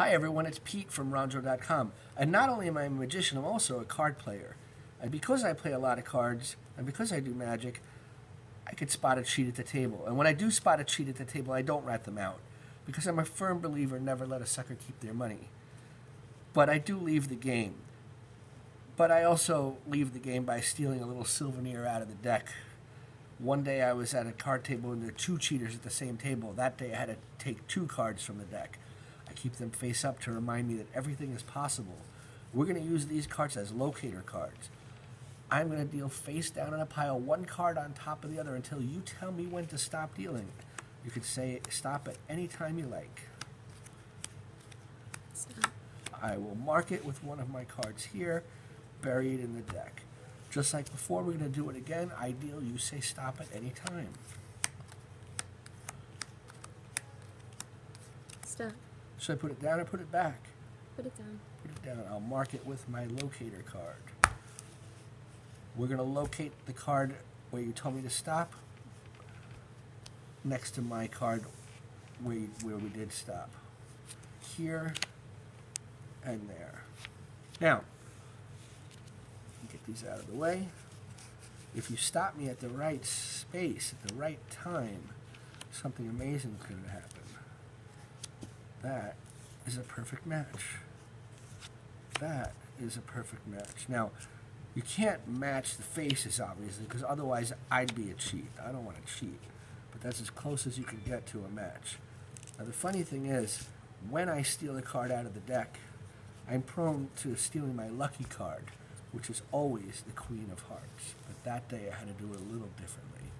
Hi everyone, it's Pete from Ronjo.com. And not only am I a magician, I'm also a card player. And because I play a lot of cards, and because I do magic, I could spot a cheat at the table. And when I do spot a cheat at the table, I don't rat them out. Because I'm a firm believer never let a sucker keep their money. But I do leave the game. But I also leave the game by stealing a little souvenir out of the deck. One day I was at a card table and there were two cheaters at the same table. That day I had to take two cards from the deck. I keep them face up to remind me that everything is possible. We're going to use these cards as locator cards. I'm going to deal face down in a pile, one card on top of the other until you tell me when to stop dealing. You could say stop at any time you like. Stop. I will mark it with one of my cards here, bury it in the deck. Just like before, we're going to do it again. Ideal, you say stop at any time. Stop. Should I put it down or put it back? Put it down. Put it down. I'll mark it with my locator card. We're going to locate the card where you told me to stop next to my card where, you, where we did stop. Here and there. Now, get these out of the way. If you stop me at the right space, at the right time, something amazing is going to happen. That is a perfect match. That is a perfect match. Now, you can't match the faces, obviously, because otherwise I'd be a cheat. I don't want to cheat. But that's as close as you can get to a match. Now, the funny thing is, when I steal a card out of the deck, I'm prone to stealing my lucky card, which is always the Queen of Hearts. But that day I had to do it a little differently.